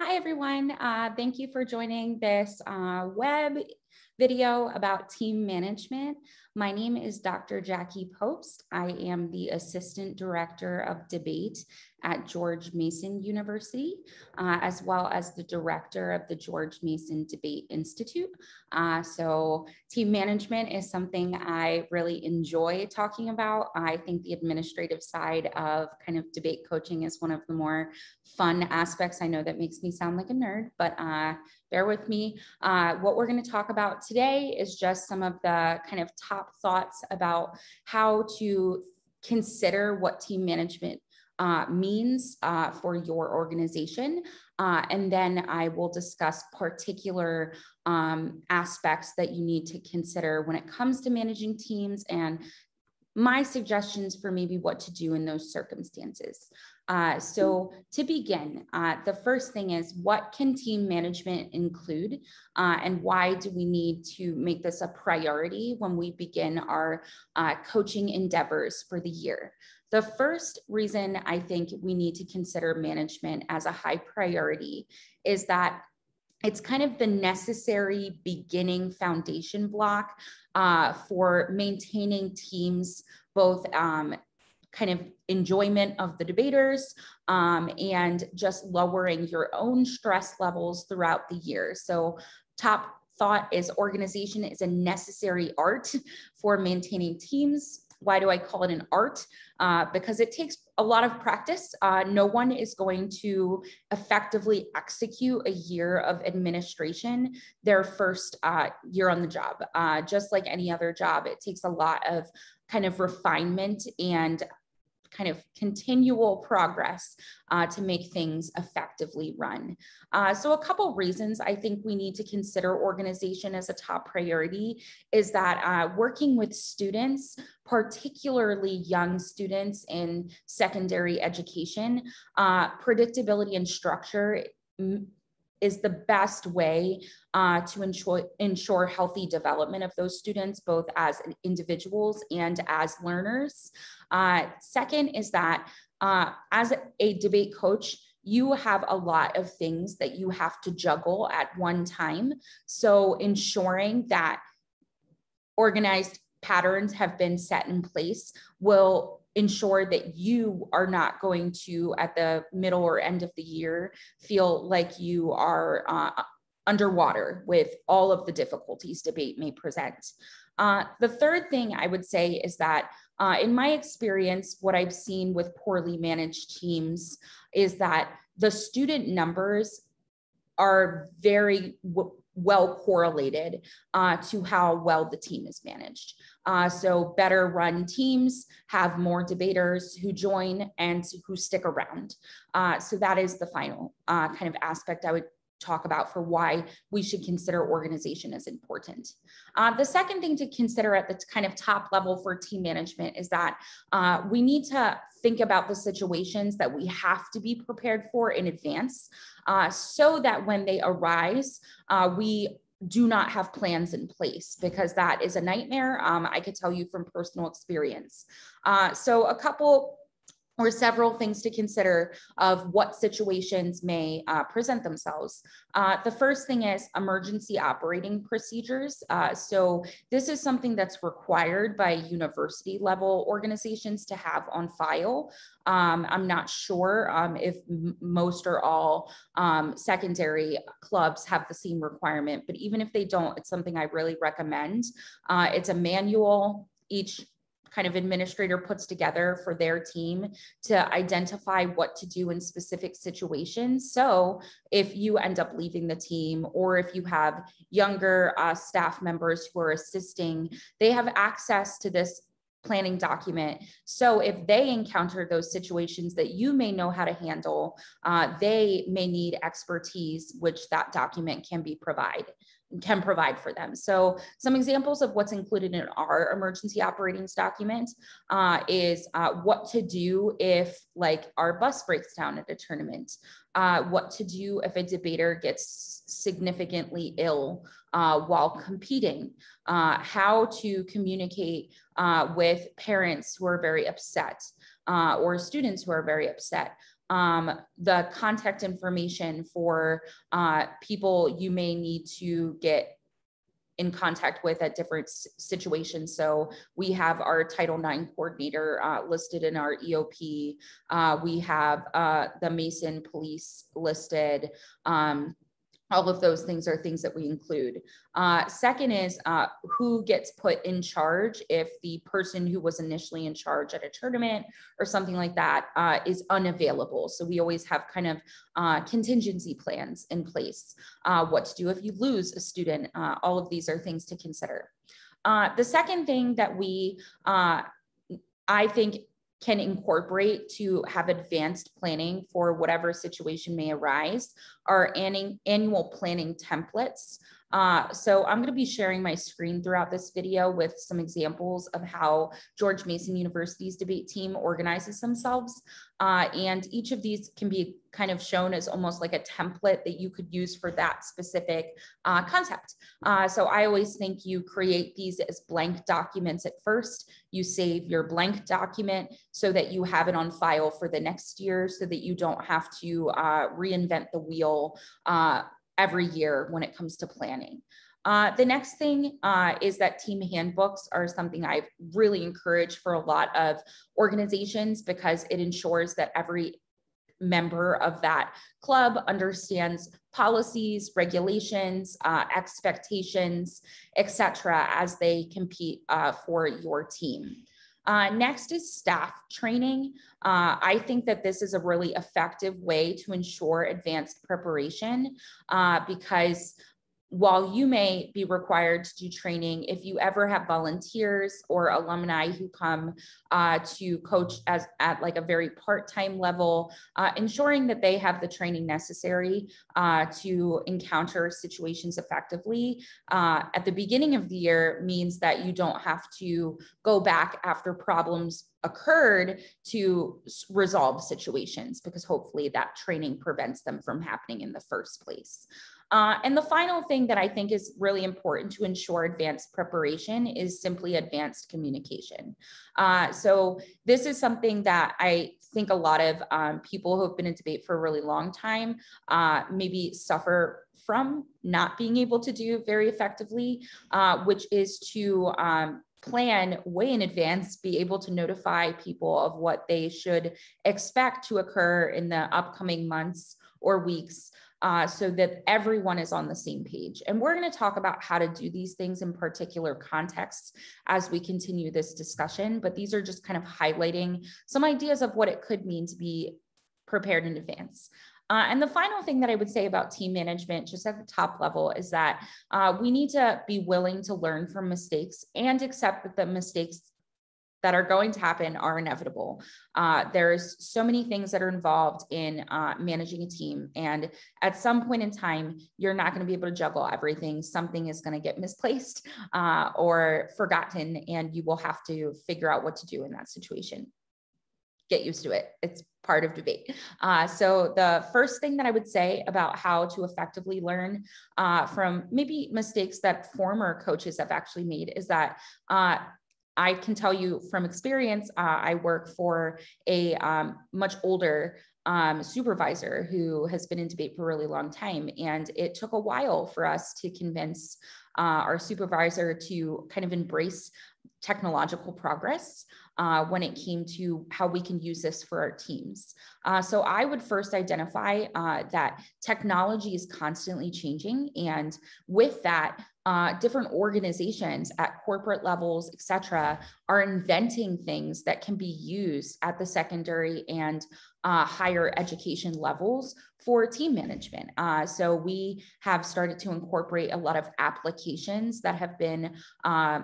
Hi, everyone. Uh, thank you for joining this uh, web video about team management. My name is Dr. Jackie Poapst. I am the Assistant Director of Debate at George Mason University, uh, as well as the Director of the George Mason Debate Institute. Uh, so team management is something I really enjoy talking about. I think the administrative side of kind of debate coaching is one of the more fun aspects. I know that makes me sound like a nerd, but uh, bear with me. Uh, what we're going to talk about today is just some of the kind of top thoughts about how to consider what team management uh, means uh, for your organization. Uh, and then I will discuss particular um, aspects that you need to consider when it comes to managing teams and my suggestions for maybe what to do in those circumstances. Uh, so to begin, uh, the first thing is what can team management include uh, and why do we need to make this a priority when we begin our uh, coaching endeavors for the year? The first reason I think we need to consider management as a high priority is that it's kind of the necessary beginning foundation block uh, for maintaining teams both um, kind of enjoyment of the debaters um, and just lowering your own stress levels throughout the year. So top thought is organization is a necessary art for maintaining teams why do I call it an art? Uh, because it takes a lot of practice. Uh, no one is going to effectively execute a year of administration their first uh, year on the job. Uh, just like any other job, it takes a lot of kind of refinement and kind of continual progress uh, to make things effectively run. Uh, so a couple reasons I think we need to consider organization as a top priority is that uh, working with students, particularly young students in secondary education, uh, predictability and structure is the best way uh, to ensure, ensure healthy development of those students, both as individuals and as learners. Uh, second is that uh, as a debate coach, you have a lot of things that you have to juggle at one time. So ensuring that organized patterns have been set in place will ensure that you are not going to, at the middle or end of the year, feel like you are uh, underwater with all of the difficulties debate may present. Uh, the third thing I would say is that uh, in my experience, what I've seen with poorly managed teams is that the student numbers are very well correlated uh, to how well the team is managed. Uh, so better run teams have more debaters who join and who stick around. Uh, so that is the final uh, kind of aspect I would talk about for why we should consider organization as important. Uh, the second thing to consider at the kind of top level for team management is that uh, we need to think about the situations that we have to be prepared for in advance uh, so that when they arise, uh, we do not have plans in place because that is a nightmare. Um, I could tell you from personal experience. Uh, so a couple or several things to consider of what situations may uh, present themselves. Uh, the first thing is emergency operating procedures. Uh, so this is something that's required by university level organizations to have on file. Um, I'm not sure um, if most or all um, secondary clubs have the same requirement, but even if they don't, it's something I really recommend. Uh, it's a manual each kind of administrator puts together for their team to identify what to do in specific situations. So if you end up leaving the team or if you have younger uh, staff members who are assisting, they have access to this planning document. So if they encounter those situations that you may know how to handle, uh, they may need expertise, which that document can be provided can provide for them. So some examples of what's included in our emergency operations document uh, is uh, what to do if like our bus breaks down at a tournament, uh, what to do if a debater gets significantly ill uh, while competing, uh, how to communicate uh, with parents who are very upset or students who are very upset, um, the contact information for uh, people you may need to get in contact with at different situations. So we have our Title IX coordinator uh, listed in our EOP. Uh, we have uh, the Mason Police listed. Um, all of those things are things that we include. Uh, second is uh, who gets put in charge if the person who was initially in charge at a tournament or something like that uh, is unavailable. So we always have kind of uh, contingency plans in place. Uh, what to do if you lose a student. Uh, all of these are things to consider. the second thing that we I think can incorporate to have advanced planning for whatever situation may arise are annual planning templates. Uh, so I'm going to be sharing my screen throughout this video with some examples of how George Mason University's debate team organizes themselves. Uh, and each of these can be kind of shown as almost like a template that you could use for that specific uh, concept. Uh, so I always think you create these as blank documents at first. You save your blank document so that you have it on file for the next year so that you don't have to uh, reinvent the wheel uh, every year when it comes to planning. Uh, the next thing uh, is that team handbooks are something I've really encouraged for a lot of organizations because it ensures that every member of that club understands policies, regulations, uh, expectations, etc., as they compete uh, for your team. Uh, next is staff training. Uh, I think that this is a really effective way to ensure advanced preparation uh, because while you may be required to do training, if you ever have volunteers or alumni who come uh, to coach as at like a very part-time level, uh, ensuring that they have the training necessary uh, to encounter situations effectively uh, at the beginning of the year means that you don't have to go back after problems occurred to resolve situations because hopefully that training prevents them from happening in the first place. Uh, and the final thing that I think is really important to ensure advanced preparation is simply advanced communication. Uh, so this is something that I think a lot of um, people who have been in debate for a really long time uh, maybe suffer from not being able to do very effectively, uh, which is to um, plan way in advance, be able to notify people of what they should expect to occur in the upcoming months or weeks uh, so that everyone is on the same page. And we're going to talk about how to do these things in particular contexts as we continue this discussion. But these are just kind of highlighting some ideas of what it could mean to be prepared in advance. Uh, and the final thing that I would say about team management, just at the top level, is that uh, we need to be willing to learn from mistakes and accept that the mistakes that are going to happen are inevitable. Uh, there's so many things that are involved in uh, managing a team. And at some point in time, you're not going to be able to juggle everything. Something is going to get misplaced uh, or forgotten, and you will have to figure out what to do in that situation. Get used to it. It's part of debate. Uh, so the first thing that I would say about how to effectively learn uh, from maybe mistakes that former coaches have actually made is that uh, I can tell you from experience, uh, I work for a um, much older um, supervisor who has been in debate for a really long time. And it took a while for us to convince uh, our supervisor to kind of embrace technological progress uh, when it came to how we can use this for our teams. Uh, so I would first identify uh, that technology is constantly changing. And with that, uh, different organizations at corporate levels, et cetera, are inventing things that can be used at the secondary and uh, higher education levels for team management. Uh, so we have started to incorporate a lot of applications that have been uh,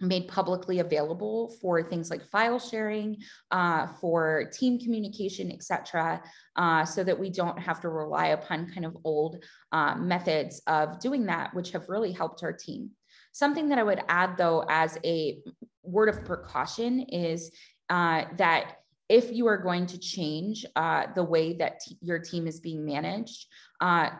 made publicly available for things like file sharing, uh, for team communication, et cetera, uh, so that we don't have to rely upon kind of old uh, methods of doing that, which have really helped our team. Something that I would add though as a word of precaution is uh, that if you are going to change uh, the way that your team is being managed, uh,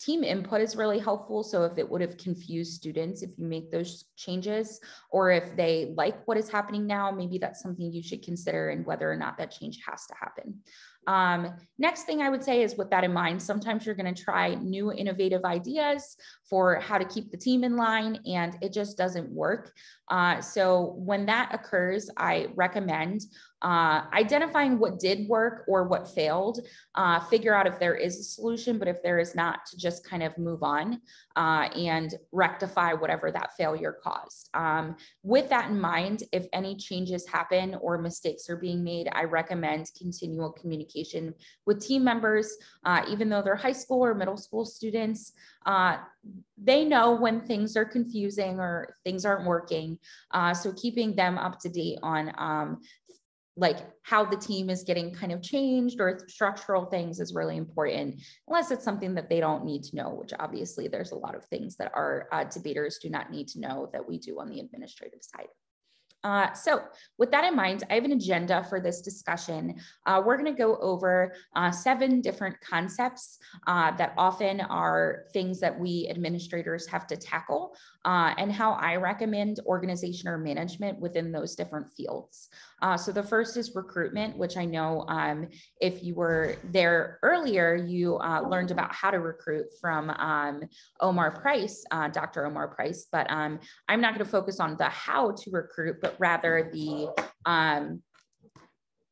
team input is really helpful. So if it would have confused students, if you make those changes, or if they like what is happening now, maybe that's something you should consider and whether or not that change has to happen. Um, next thing I would say is with that in mind, sometimes you're going to try new innovative ideas for how to keep the team in line and it just doesn't work. Uh, so when that occurs, I recommend uh, identifying what did work or what failed, uh, figure out if there is a solution, but if there is not, to just kind of move on uh, and rectify whatever that failure caused. Um, with that in mind, if any changes happen or mistakes are being made, I recommend continual communication with team members, uh, even though they're high school or middle school students. Uh, they know when things are confusing or things aren't working. Uh, so keeping them up to date on um, like how the team is getting kind of changed or structural things is really important, unless it's something that they don't need to know, which obviously there's a lot of things that our uh, debaters do not need to know that we do on the administrative side. Uh, so with that in mind, I have an agenda for this discussion. Uh, we're going to go over uh, seven different concepts uh, that often are things that we administrators have to tackle uh, and how I recommend organization or management within those different fields. Uh, so the first is recruitment, which I know um, if you were there earlier, you learned about how to recruit from um, Omar Price, Dr. Omar Price, but um, I'm not going to focus on the how to recruit, but rather the um,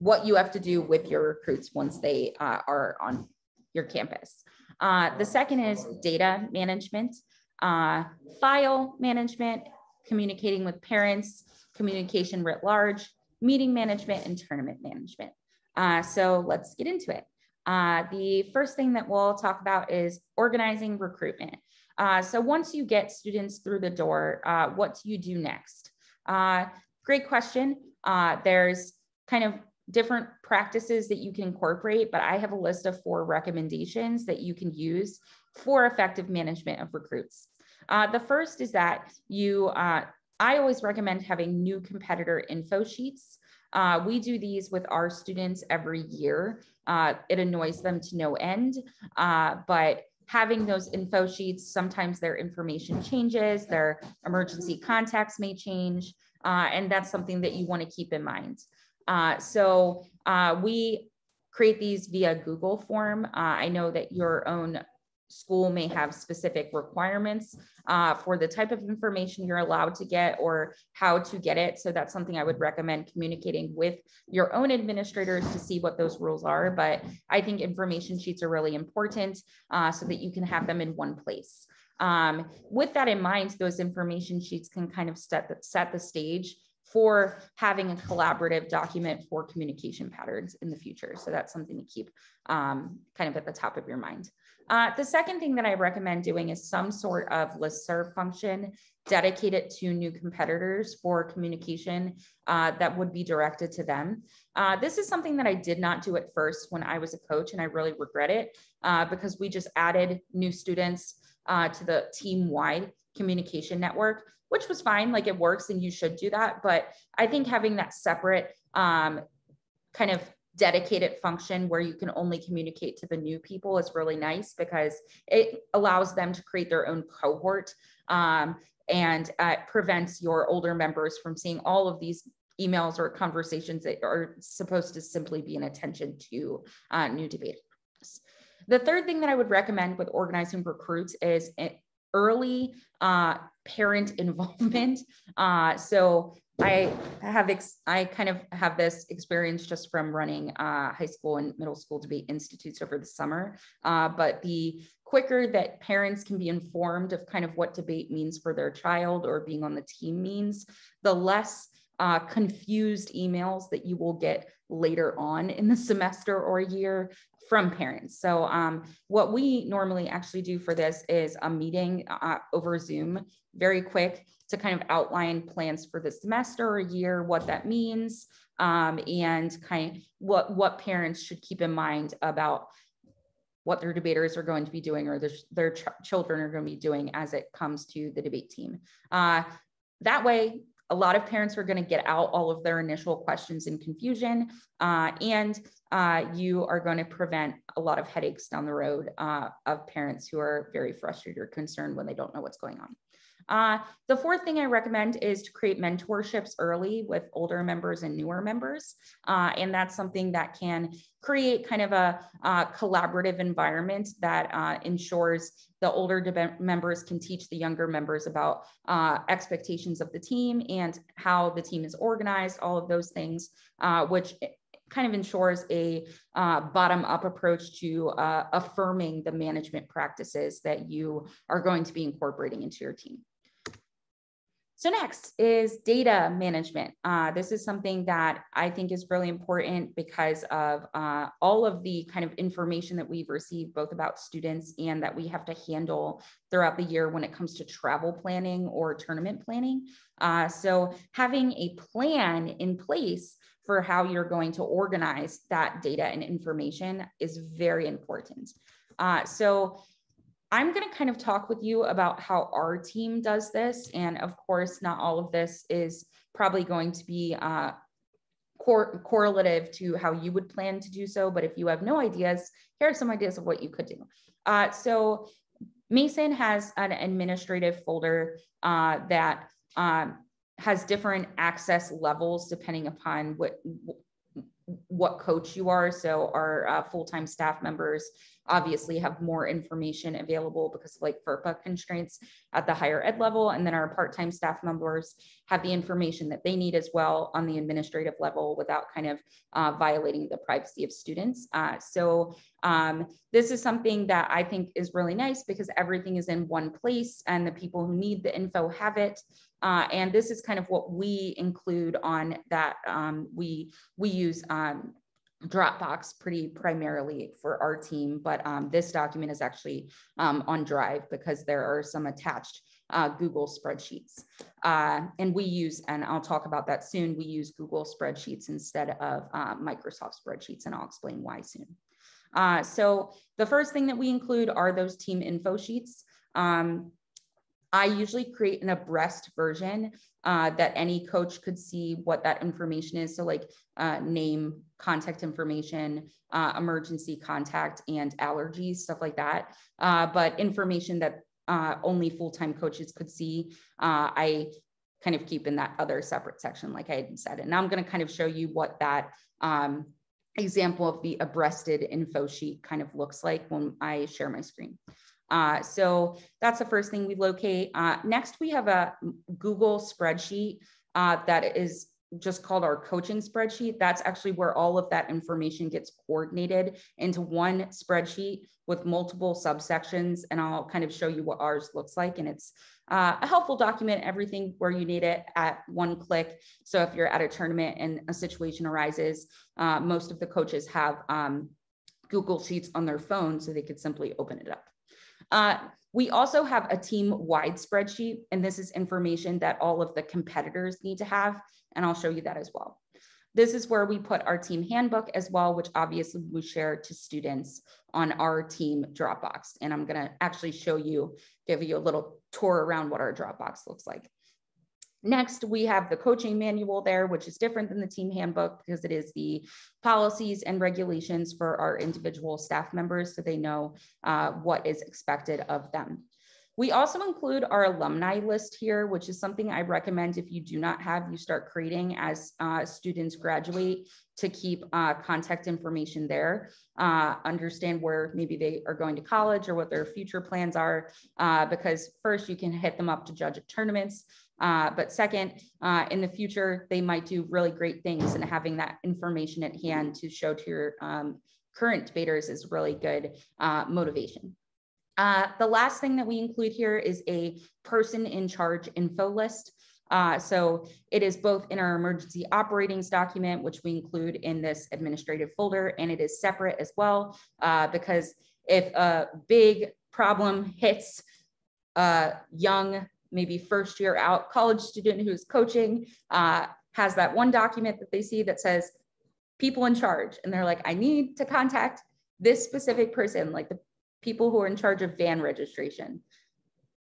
what you have to do with your recruits once they uh, are on your campus. Uh, the second is data management, uh, file management, communicating with parents, communication writ large, meeting management, and tournament management. Uh, so let's get into it. Uh, the first thing that we'll talk about is organizing recruitment. Uh, so once you get students through the door, what do you do next? Uh, Great question. Uh, there's kind of different practices that you can incorporate, but I have a list of four recommendations that you can use for effective management of recruits. Uh, the first is that you, uh, I always recommend having new competitor info sheets. Uh, we do these with our students every year. Uh, it annoys them to no end, uh, but having those info sheets, sometimes their information changes, their emergency contacts may change. Uh, and that's something that you want to keep in mind. Uh, so uh, we create these via Google form. I know that your own school may have specific requirements uh, for the type of information you're allowed to get or how to get it. So that's something I would recommend communicating with your own administrators to see what those rules are. But I think information sheets are really important uh, so that you can have them in one place. Um, with that in mind, those information sheets can kind of set the, set the stage for having a collaborative document for communication patterns in the future. So that's something to keep um, kind of at the top of your mind. Uh, the second thing that I recommend doing is some sort of listserv function dedicated to new competitors for communication uh, that would be directed to them. Uh, this is something that I did not do at first when I was a coach, and I really regret it uh, because we just added new students uh, to the team wide communication network, which was fine. Like it works and you should do that. But I think having that separate um, kind of dedicated function where you can only communicate to the new people is really nice because it allows them to create their own cohort um, and uh, prevents your older members from seeing all of these emails or conversations that are supposed to simply be an attention to uh, new debaters. The third thing that I would recommend with organizing recruits is early uh, parent involvement. Uh, so I have ex- I kind of have this experience just from running uh, high school and middle school debate institutes over the summer. Uh, but the quicker that parents can be informed of kind of what debate means for their child or being on the team means, the less uh, confused emails that you will get later on in the semester or year from parents. So um, what we normally actually do for this is a meeting uh, over Zoom, very quick to kind of outline plans for the semester or year, what that means, um, and kind of what, what parents should keep in mind about what their debaters are going to be doing or their, their ch children are going to be doing as it comes to the debate team. Uh, that way, a lot of parents are going to get out all of their initial questions and confusion, uh, and uh, you are going to prevent a lot of headaches down the road uh, of parents who are very frustrated or concerned when they don't know what's going on. Uh, the fourth thing I recommend is to create mentorships early with older members and newer members. Uh, and that's something that can create kind of a uh, collaborative environment that uh, ensures the older members can teach the younger members about uh, expectations of the team and how the team is organized, all of those things, uh, which kind of ensures a uh, bottom up approach to uh, affirming the management practices that you are going to be incorporating into your team. So next is data management. Uh, this is something that I think is really important because of uh, all of the kind of information that we've received, both about students and that we have to handle throughout the year when it comes to travel planning or tournament planning. Uh, so having a plan in place for how you're going to organize that data and information is very important. Uh, so I'm going to kind of talk with you about how our team does this. And of course, not all of this is probably going to be uh, cor correlative to how you would plan to do so. But if you have no ideas, here are some ideas of what you could do. Uh, so Mason has an administrative folder uh, that um, has different access levels depending upon what what coach you are. So our uh, full-time staff members obviously have more information available because of like FERPA constraints at the higher ed level. And then our part-time staff members have the information that they need as well on the administrative level without kind of uh, violating the privacy of students. Uh, so um, this is something that I think is really nice because everything is in one place and the people who need the info have it. Uh, and this is kind of what we include on that. Um, we we use um, Dropbox pretty primarily for our team, but um, this document is actually um, on Drive because there are some attached uh, Google spreadsheets. Uh, and we use, and I'll talk about that soon, we use Google spreadsheets instead of uh, Microsoft spreadsheets, and I'll explain why soon. Uh, so the first thing that we include are those team info sheets. Um, I usually create an abreast version uh, that any coach could see what that information is. So like uh, name, contact information, uh, emergency contact, and allergies, stuff like that. Uh, but information that uh, only full-time coaches could see, uh, I kind of keep in that other separate section, like I said. And now I'm going to kind of show you what that um, example of the abreasted info sheet kind of looks like when I share my screen. Uh, so that's the first thing we locate. Uh, next, we have a Google spreadsheet uh, that is just called our coaching spreadsheet. That's actually where all of that information gets coordinated into one spreadsheet with multiple subsections. And I'll kind of show you what ours looks like. And it's uh, a helpful document, everything where you need it at one click. So if you're at a tournament and a situation arises, uh, most of the coaches have um, Google Sheets on their phone so they could simply open it up. Uh, we also have a team-wide spreadsheet, and this is information that all of the competitors need to have, and I'll show you that as well. This is where we put our team handbook as well, which obviously we share to students on our team Dropbox. And I'm gonna actually show you, give you a little tour around what our Dropbox looks like. Next, we have the coaching manual there, which is different than the team handbook because it is the policies and regulations for our individual staff members so they know uh, what is expected of them. We also include our alumni list here, which is something I recommend if you do not have, you start creating as uh, students graduate to keep uh, contact information there, uh, understand where maybe they are going to college or what their future plans are, uh, because first you can hit them up to judge at tournaments, uh, but second, uh, in the future, they might do really great things and having that information at hand to show to your um, current debaters is really good uh, motivation. Uh, the last thing that we include here is a person in charge info list. Uh, so it is both in our emergency operatings document, which we include in this administrative folder, and it is separate as well, uh, because if a big problem hits a young maybe first year out college student who's coaching uh, has that one document that they see that says people in charge. And they're like, I need to contact this specific person, like the people who are in charge of van registration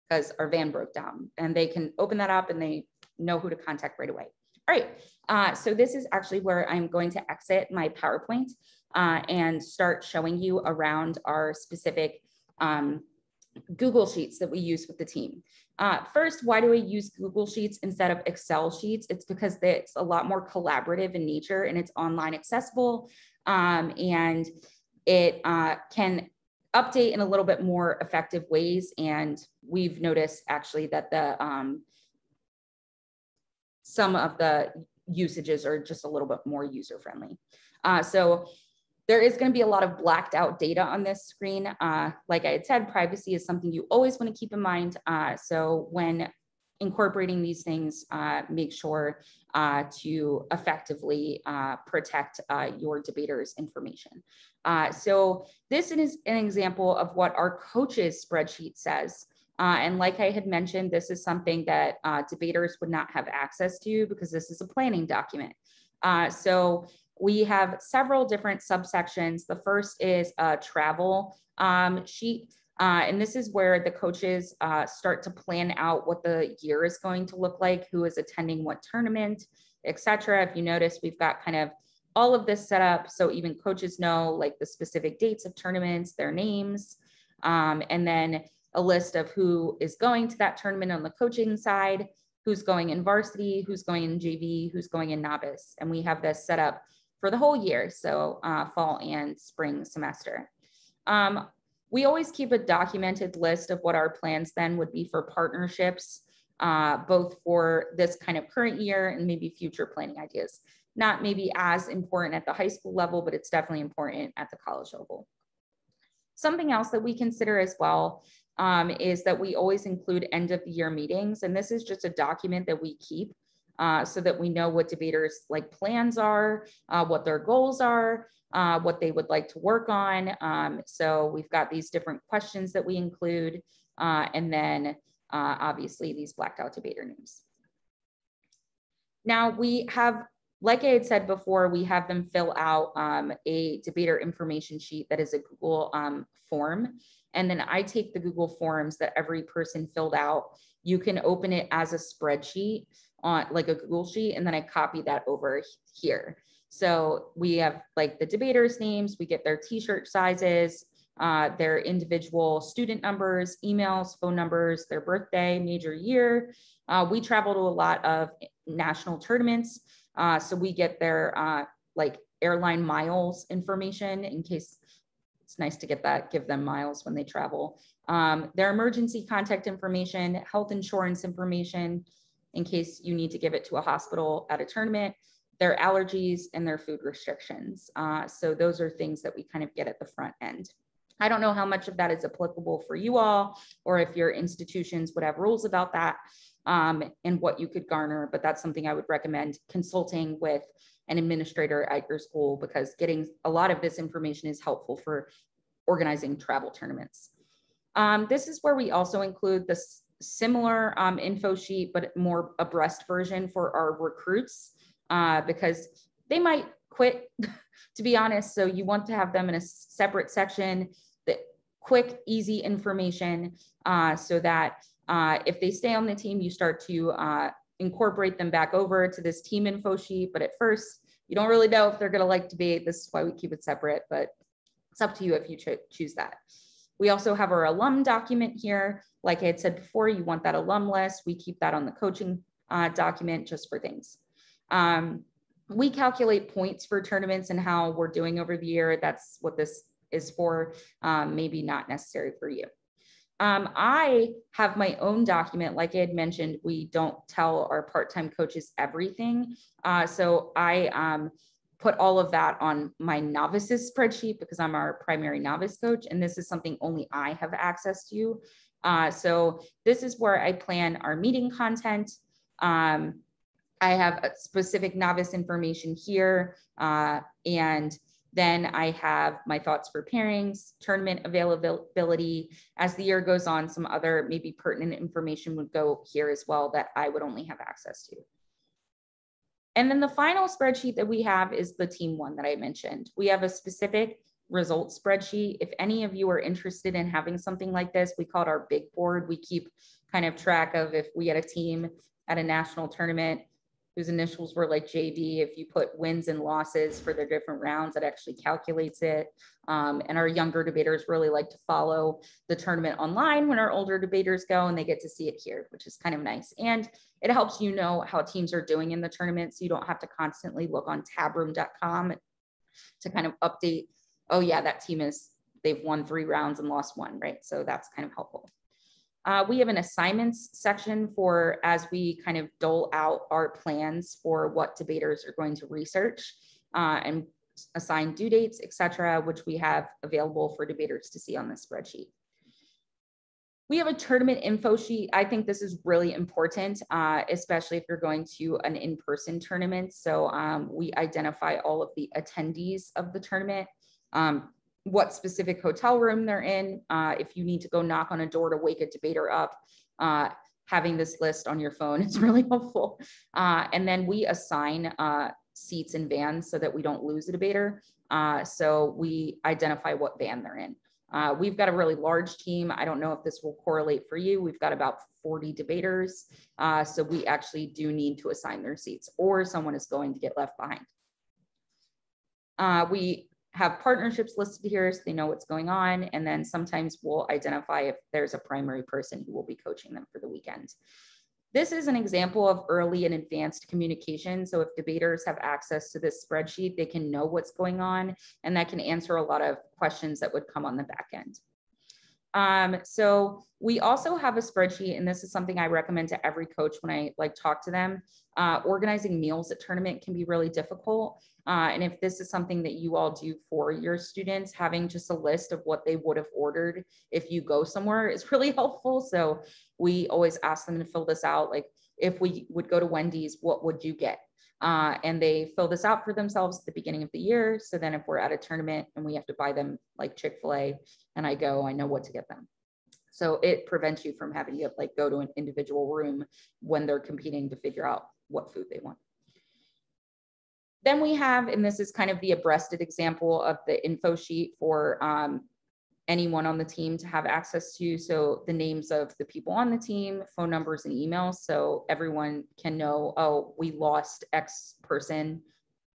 because our van broke down and they can open that up and they know who to contact right away. All right, uh, so this is actually where I'm going to exit my PowerPoint uh, and start showing you around our specific um, Google Sheets that we use with the team. Uh, first, why do we use Google Sheets instead of Excel sheets? It's because it's a lot more collaborative in nature and it's online accessible um, and it uh, can update in a little bit more effective ways. And we've noticed actually that the um, some of the usages are just a little bit more user friendly. Uh, so there is going to be a lot of blacked out data on this screen. Uh, like I had said, privacy is something you always want to keep in mind. Uh, so when incorporating these things, uh, make sure uh, to effectively uh, protect uh, your debaters' information. so this is an example of what our coaches spreadsheet says. and like I had mentioned, this is something that debaters would not have access to because this is a planning document. so we have several different subsections. The first is a travel um, sheet. Uh, and this is where the coaches uh, start to plan out what the year is going to look like, who is attending what tournament, etc. If you notice, we've got kind of all of this set up so even coaches know like the specific dates of tournaments, their names, um, and then a list of who is going to that tournament on the coaching side, who's going in varsity, who's going in JV, who's going in novice. And we have this set up for the whole year, so uh, fall and spring semester. Um, we always keep a documented list of what our plans then would be for partnerships, uh, both for this kind of current year and maybe future planning ideas. Not maybe as important at the high school level, but it's definitely important at the college level. Something else that we consider as well um, is that we always include end of the year meetings. And this is just a document that we keep uh, so that we know what debaters like plans are, uh, what their goals are, uh, what they would like to work on. Um, so we've got these different questions that we include, uh, and then uh, obviously these blacked out debater names. Now we have, like I had said before, we have them fill out um, a debater information sheet that is a Google um, form. And then I take the Google forms that every person filled out. You can open it as a spreadsheet on like a Google sheet, and then I copy that over here. So we have like the debaters' names, we get their t-shirt sizes, uh, their individual student numbers, emails, phone numbers, their birthday, major year. Uh, we travel to a lot of national tournaments. Uh, so we get their uh, like airline miles information in case it's nice to get that, give them miles when they travel. Um, their emergency contact information, health insurance information, in case you need to give it to a hospital at a tournament, their allergies and their food restrictions. Uh, so those are things that we kind of get at the front end. I don't know how much of that is applicable for you all, or if your institutions would have rules about that um, and what you could garner, but that's something I would recommend consulting with an administrator at your school because getting a lot of this information is helpful for organizing travel tournaments. Um, this is where we also include this similar um, info sheet, but more abreast version for our recruits uh, because they might quit, to be honest. So you want to have them in a separate section, the quick, easy information uh, so that uh, if they stay on the team, you start to uh, incorporate them back over to this team info sheet. But at first, you don't really know if they're going to like to be. This is why we keep it separate, but it's up to you if you cho choose that. We also have our alum document here. Like I had said before, you want that alum list. We keep that on the coaching uh, document just for things. Um, we calculate points for tournaments and how we're doing over the year. That's what this is for, um, maybe not necessary for you. Um, I have my own document. Like I had mentioned, we don't tell our part-time coaches everything. Uh, so I um, put all of that on my novices spreadsheet because I'm our primary novice coach. And this is something only I have access to. Uh, so this is where I plan our meeting content. Um, I have specific novice information here. Uh, and then I have my thoughts for pairings, tournament availability. As the year goes on, some other maybe pertinent information would go here as well that I would only have access to. And then the final spreadsheet that we have is the team one that I mentioned. We have a specific results spreadsheet. If any of you are interested in having something like this, we call it our big board. We keep kind of track of if we had a team at a national tournament, whose initials were like JV. If you put wins and losses for their different rounds, it actually calculates it. Um, and our younger debaters really like to follow the tournament online when our older debaters go and they get to see it here, which is kind of nice. And it helps you know how teams are doing in the tournament. So you don't have to constantly look on tabroom.com to kind of update, oh yeah, that team is, they've won three rounds and lost one, right? So that's kind of helpful. Uh, we have an assignments section for as we kind of dole out our plans for what debaters are going to research uh, and assign due dates, etc., which we have available for debaters to see on this spreadsheet. We have a tournament info sheet. I think this is really important, uh, especially if you're going to an in-person tournament. So um, we identify all of the attendees of the tournament. Um, what specific hotel room they're in. Uh, if you need to go knock on a door to wake a debater up, uh, having this list on your phone is really helpful. Uh, and then we assign uh, seats in vans so that we don't lose a debater. Uh, so we identify what van they're in. Uh, we've got a really large team. I don't know if this will correlate for you. We've got about 40 debaters. so we actually do need to assign their seats or someone is going to get left behind. we have partnerships listed here so they know what's going on. And then sometimes we'll identify if there's a primary person who will be coaching them for the weekend. This is an example of early and advanced communication. So if debaters have access to this spreadsheet, they can know what's going on and that can answer a lot of questions that would come on the back end. Um, so we also have a spreadsheet, and this is something I recommend to every coach when I like talk to them. Uh, organizing meals at tournament can be really difficult. Uh, and if this is something that you all do for your students, having just a list of what they would have ordered if you go somewhere is really helpful. So we always ask them to fill this out. Like if we would go to Wendy's, what would you get? Uh, and they fill this out for themselves at the beginning of the year. So then if we're at a tournament and we have to buy them like Chick-fil-A and I go, I know what to get them. So it prevents you from having to like go to an individual room when they're competing to figure out what food they want. Then we have, and this is kind of the abreasted example of the info sheet for um, anyone on the team to have access to. So the names of the people on the team, phone numbers and emails. So everyone can know, oh, we lost X person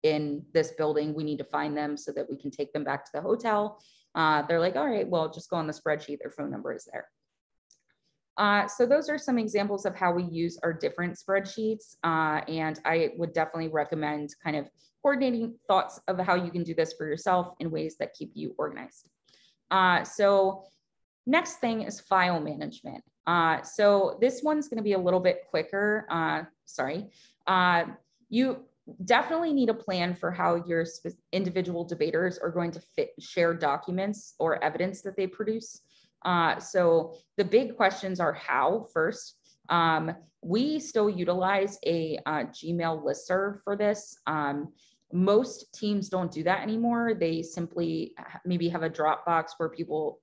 in this building. We need to find them so that we can take them back to the hotel. Uh, they're like, all right, well, just go on the spreadsheet. Their phone number is there. Uh, so those are some examples of how we use our different spreadsheets. Uh, and I would definitely recommend kind of coordinating thoughts of how you can do this for yourself in ways that keep you organized. Uh, so next thing is file management. Uh, so this one's gonna be a little bit quicker, uh, sorry. Uh, you definitely need a plan for how your individual debaters are going to fit, share documents or evidence that they produce. Uh, so the big questions are how first. Um, we still utilize a uh, Gmail listserv for this. Um, most teams don't do that anymore. They simply maybe have a Dropbox where people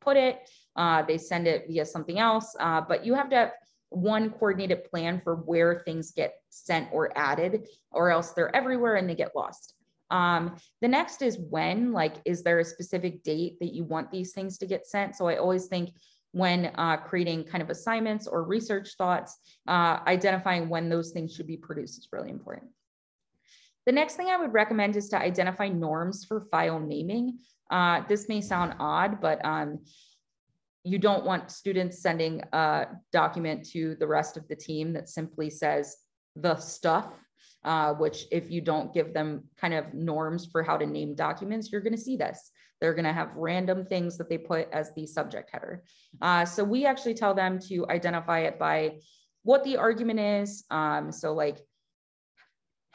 put it, uh, they send it via something else, uh, but you have to have one coordinated plan for where things get sent or added, or else they're everywhere and they get lost. Um, the next is when, like, is there a specific date that you want these things to get sent? So I always think when uh, creating kind of assignments or research thoughts, uh, identifying when those things should be produced is really important. The next thing I would recommend is to identify norms for file naming. Uh, this may sound odd, but um, you don't want students sending a document to the rest of the team that simply says the stuff, uh, which if you don't give them kind of norms for how to name documents, you're gonna see this. They're gonna have random things that they put as the subject header. Uh, so we actually tell them to identify it by what the argument is. Um, so like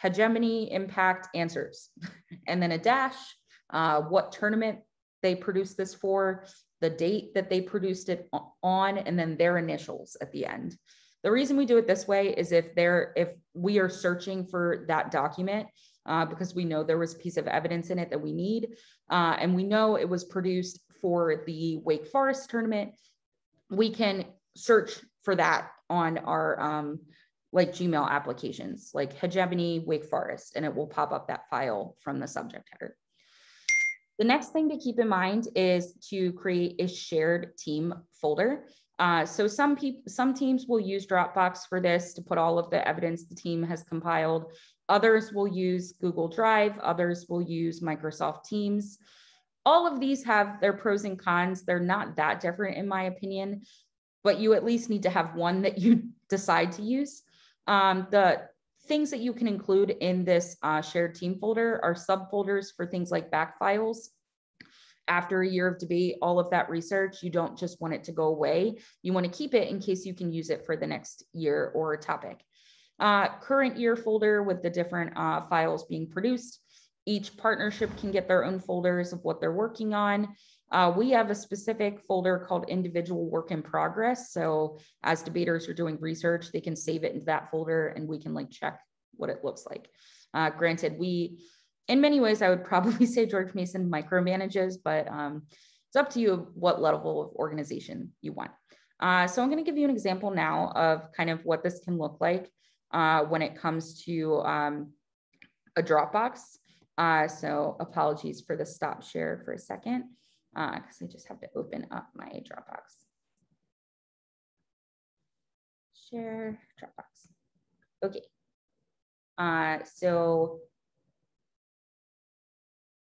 hegemony, impact, answers, and then a dash, uh, what tournament they produced this for, the date that they produced it on, and then their initials at the end. The reason we do it this way is if they're if we are searching for that document uh, because we know there was a piece of evidence in it that we need, uh, and we know it was produced for the Wake Forest tournament, we can search for that on our um, like Gmail applications, like hegemony Wake Forest, and it will pop up that file from the subject header. The next thing to keep in mind is to create a shared team folder. Uh, so some people, some teams will use Dropbox for this to put all of the evidence the team has compiled. Others will use Google Drive. Others will use Microsoft Teams. All of these have their pros and cons. They're not that different in my opinion, but you at least need to have one that you decide to use. Um, the things that you can include in this uh, shared team folder are subfolders for things like back files after a year of debate, all of that research, you don't just want it to go away. You want to keep it in case you can use it for the next year or topic. Uh, current year folder with the different uh, files being produced. Each partnership can get their own folders of what they're working on. Uh, we have a specific folder called individual work in progress. So as debaters are doing research, they can save it into that folder and we can like check what it looks like. Uh, granted, we in many ways, I would probably say George Mason micromanages, but um, it's up to you what level of organization you want. Uh, so I'm going to give you an example now of kind of what this can look like uh, when it comes to um, a Dropbox. Uh, so apologies for the stop share for a second, because uh, I just have to open up my Dropbox. Share Dropbox. Okay. Uh, so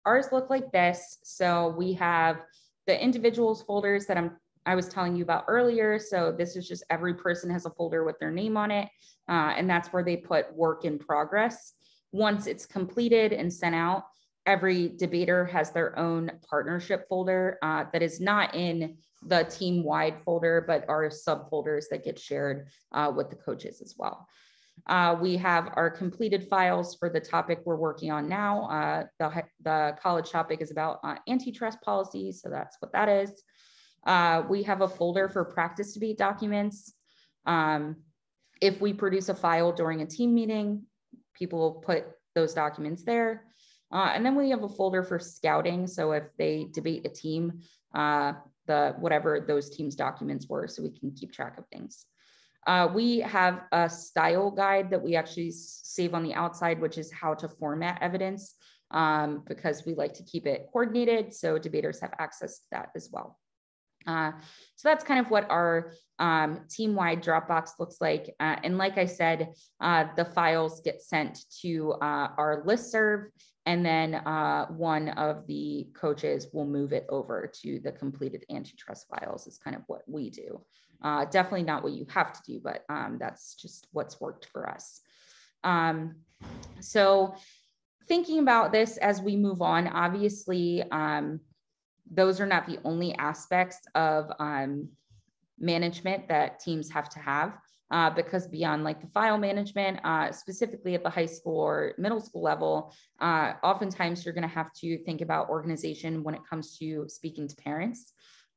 ours look like this. So we have the individuals folders that I'm I was telling you about earlier. So this is just every person has a folder with their name on it. Uh, and that's where they put work in progress. Once it's completed and sent out, every debater has their own partnership folder uh, that is not in the team wide folder, but are subfolders that get shared uh, with the coaches as well. Uh, we have our completed files for the topic we're working on now. Uh, the, the college topic is about uh, antitrust policy, so that's what that is. Uh, we have a folder for practice debate documents. Um, if we produce a file during a team meeting, people will put those documents there. Uh, and then we have a folder for scouting. So if they debate a team, uh, the whatever those teams documents were, so we can keep track of things. Uh, we have a style guide that we actually save on the outside, which is how to format evidence um, because we like to keep it coordinated. So debaters have access to that as well. Uh, so that's kind of what our um, team-wide Dropbox looks like. Uh, and like I said, uh, the files get sent to uh, our listserv, and then uh, one of the coaches will move it over to the completed antitrust files is kind of what we do. Uh, definitely not what you have to do, but um, that's just what's worked for us. Um, so thinking about this as we move on, obviously, um, those are not the only aspects of um, management that teams have to have. Uh, because beyond like the file management, uh, specifically at the high school or middle school level, uh, oftentimes you're going to have to think about organization when it comes to speaking to parents.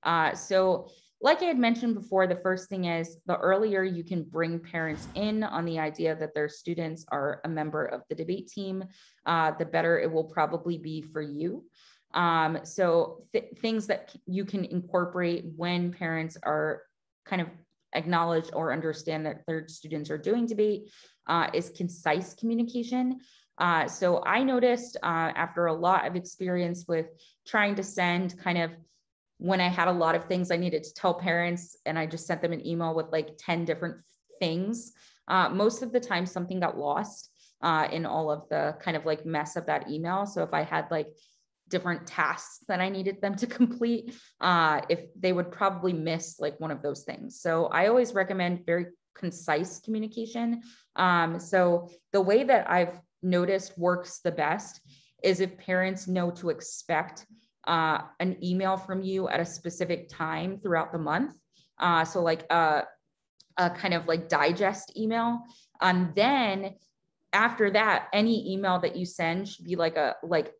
Uh, so like I had mentioned before, the first thing is the earlier you can bring parents in on the idea that their students are a member of the debate team, uh, the better it will probably be for you. Um, so th things that you can incorporate when parents are kind of acknowledge or understand that their students are doing debate uh, is concise communication. Uh, so I noticed uh, after a lot of experience with trying to send kind of when I had a lot of things I needed to tell parents and I just sent them an email with like 10 different things. Uh, most of the time, something got lost uh, in all of the kind of like mess of that email. So if I had like different tasks that I needed them to complete, uh, if they would probably miss like one of those things. So I always recommend very concise communication. Um, so the way that I've noticed works the best is if parents know to expect uh, an email from you at a specific time throughout the month. Uh, so like a, a kind of like digest email. And then after that, any email that you send should be like a like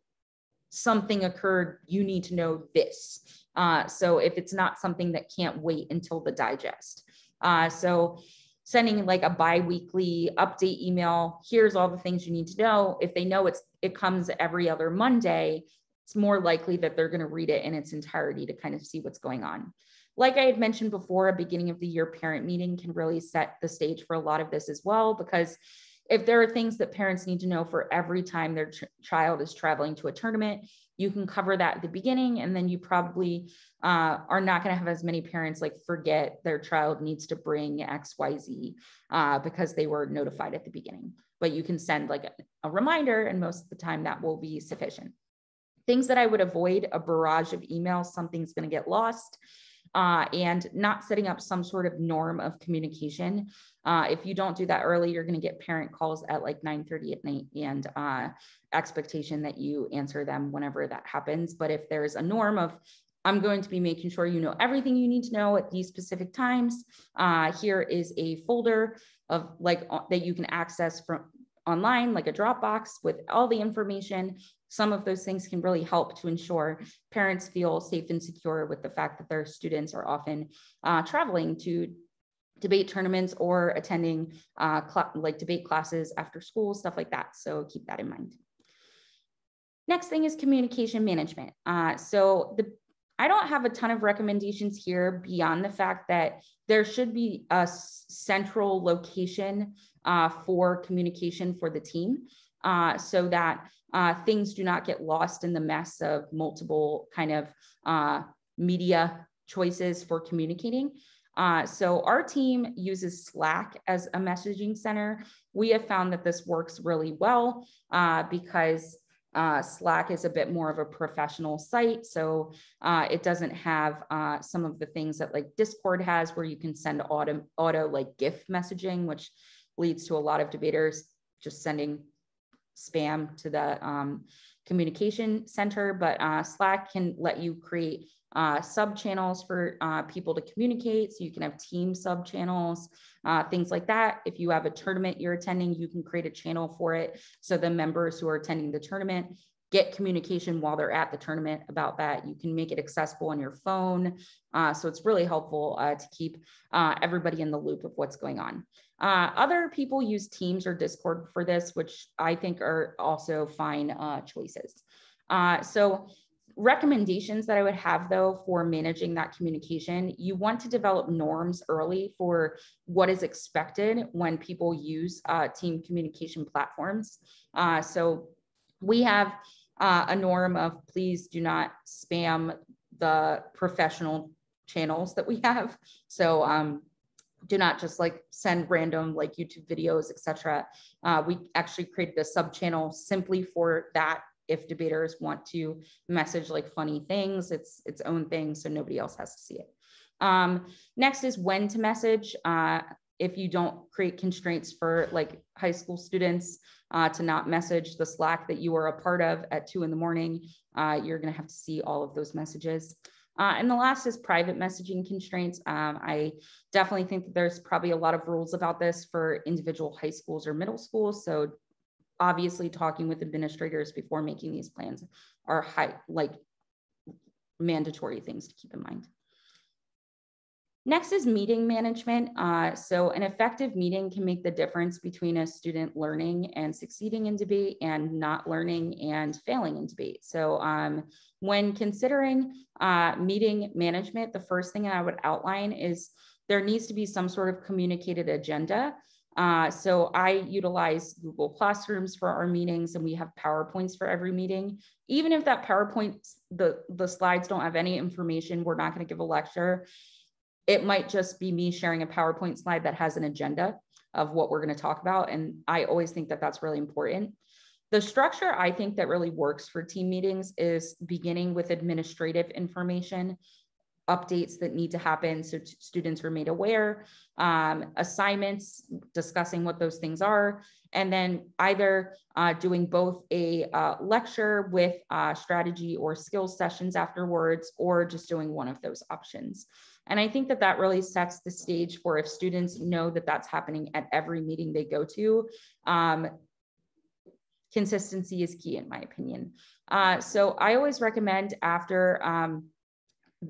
something occurred, you need to know this. Uh, so if it's not something that can't wait until the digest. Uh, so sending like a bi-weekly update email, here's all the things you need to know. If they know it's it comes every other Monday, it's more likely that they're going to read it in its entirety to kind of see what's going on. Like I had mentioned before, a beginning of the year parent meeting can really set the stage for a lot of this as well, because if there are things that parents need to know for every time their ch- child is traveling to a tournament, you can cover that at the beginning. And then you probably uh, are not going to have as many parents like forget their child needs to bring XYZ uh, because they were notified at the beginning. But you can send like a, a reminder, and most of the time that will be sufficient. Things that I would avoid a barrage of emails, something's going to get lost uh, and not setting up some sort of norm of communication. Uh, if you don't do that early, you're going to get parent calls at like 9:30 at night and uh, expectation that you answer them whenever that happens. But if there's a norm of I'm going to be making sure you know everything you need to know at these specific times. Uh, here is a folder of like uh, that you can access from online, like a Dropbox with all the information some of those things can really help to ensure parents feel safe and secure with the fact that their students are often uh, traveling to debate tournaments or attending uh, like debate classes after school, stuff like that. So keep that in mind. Next thing is communication management. Uh, so the I don't have a ton of recommendations here beyond the fact that there should be a central location uh, for communication for the team uh, so that uh, things do not get lost in the mess of multiple kind of uh, media choices for communicating. Uh, so our team uses Slack as a messaging center. We have found that this works really well uh, because uh, Slack is a bit more of a professional site. So it doesn't have some of the things that like Discord has where you can send auto, auto like GIF messaging, which leads to a lot of debaters just sending spam to the um, communication center, but uh, Slack can let you create uh, sub channels for uh, people to communicate. So you can have team sub channels, uh, things like that. If you have a tournament you're attending, you can create a channel for it. So the members who are attending the tournament get communication while they're at the tournament about that. You can make it accessible on your phone. Uh, so it's really helpful uh, to keep uh, everybody in the loop of what's going on. Uh, other people use Teams or Discord for this, which I think are also fine uh, choices. Uh, so recommendations that I would have though for managing that communication, you want to develop norms early for what is expected when people use team communication platforms. so we have uh, a norm of please do not spam the professional channels that we have. So um, do not just like send random like YouTube videos, etc. Uh, we actually created a sub channel simply for that. If debaters want to message like funny things, it's its own thing, so nobody else has to see it. Um, next is when to message. Uh, if you don't create constraints for like high school students uh, to not message the Slack that you are a part of at two in the morning, uh, you're going to have to see all of those messages. Uh, and the last is private messaging constraints. Um, I definitely think that there's probably a lot of rules about this for individual high schools or middle schools. So obviously talking with administrators before making these plans are high, like mandatory things to keep in mind. Next is meeting management. Uh, so an effective meeting can make the difference between a student learning and succeeding in debate and not learning and failing in debate. So um, when considering uh, meeting management, the first thing I would outline is there needs to be some sort of communicated agenda. Uh, so I utilize Google Classrooms for our meetings and we have PowerPoints for every meeting. Even if that PowerPoint, the, the slides don't have any information, we're not gonna give a lecture it might just be me sharing a PowerPoint slide that has an agenda of what we're going to talk about. And I always think that that's really important. The structure I think that really works for team meetings is beginning with administrative information, updates that need to happen so students are made aware, um, assignments, discussing what those things are, and then either uh, doing both a uh, lecture with uh, strategy or skills sessions afterwards, or just doing one of those options. And I think that that really sets the stage for if students know that that's happening at every meeting they go to. Um, consistency is key, in my opinion. Uh, so I always recommend after um,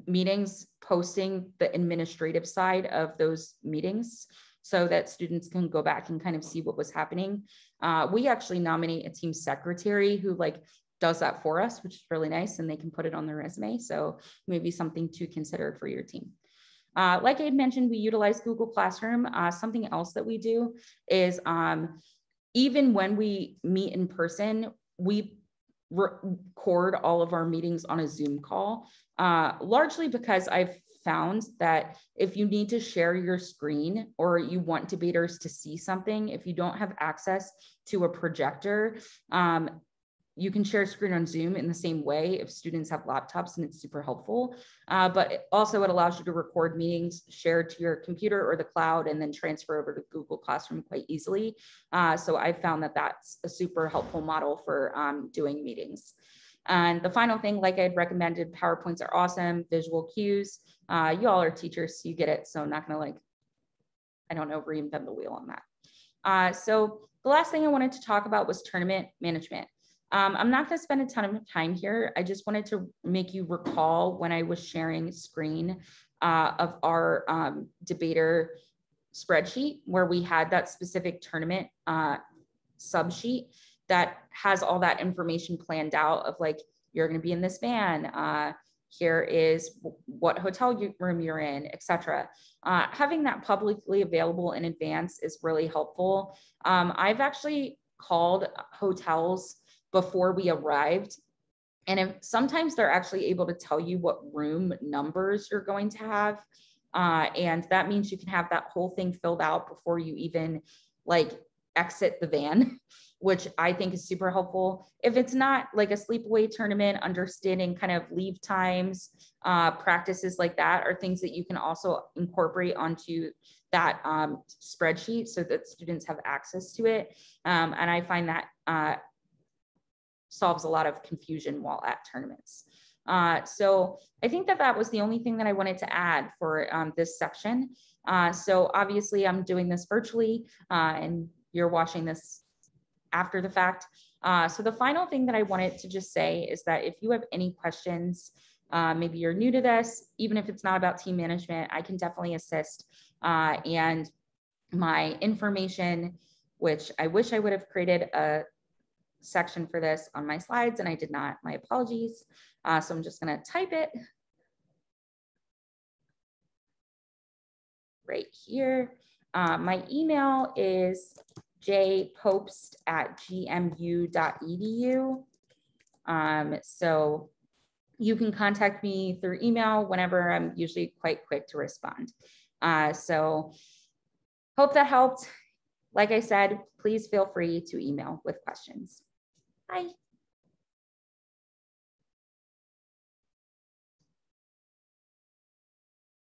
meetings posting the administrative side of those meetings so that students can go back and kind of see what was happening. Uh, we actually nominate a team secretary who like does that for us, which is really nice, and they can put it on their resume. So maybe something to consider for your team. Uh, like I mentioned, we utilize Google Classroom. Uh, something else that we do is um, even when we meet in person, we record all of our meetings on a Zoom call, uh, largely because I've found that if you need to share your screen or you want debaters to see something, if you don't have access to a projector, um, you can share screen on Zoom in the same way if students have laptops and it's super helpful. Uh, but also it allows you to record meetings share to your computer or the cloud and then transfer over to Google Classroom quite easily. Uh, so I found that that's a super helpful model for um, doing meetings. And the final thing, like I'd recommended, PowerPoints are awesome, visual cues. Uh, you all are teachers, so you get it. So I'm not gonna like, I don't know, reinvent the wheel on that. Uh, so the last thing I wanted to talk about was tournament management. Um, I'm not going to spend a ton of time here. I just wanted to make you recall when I was sharing screen uh, of our um, debater spreadsheet where we had that specific tournament uh, sub sheet that has all that information planned out of like, you're going to be in this van. Uh, here is what hotel room you're in, etc. Uh, having that publicly available in advance is really helpful. Um, I've actually called hotels before we arrived. And if, sometimes they're actually able to tell you what room numbers you're going to have. Uh, and that means you can have that whole thing filled out before you even like exit the van, which I think is super helpful. If it's not like a sleepaway tournament, understanding kind of leave times, uh, practices like that are things that you can also incorporate onto that um, spreadsheet so that students have access to it. Um, and I find that uh, solves a lot of confusion while at tournaments. Uh, so I think that that was the only thing that I wanted to add for um, this section. Uh, so obviously I'm doing this virtually uh, and you're watching this after the fact. Uh, so the final thing that I wanted to just say is that if you have any questions, uh, maybe you're new to this, even if it's not about team management, I can definitely assist. Uh, and my information, which I wish I would have created a section for this on my slides and I did not, my apologies. Uh, so I'm just gonna type it right here. Uh, my email is jpoapst at gmu.edu. Um, so you can contact me through email whenever I'm usually quite quick to respond. Uh, so hope that helped. Like I said, please feel free to email with questions. Bye.